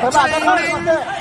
快吧，快快快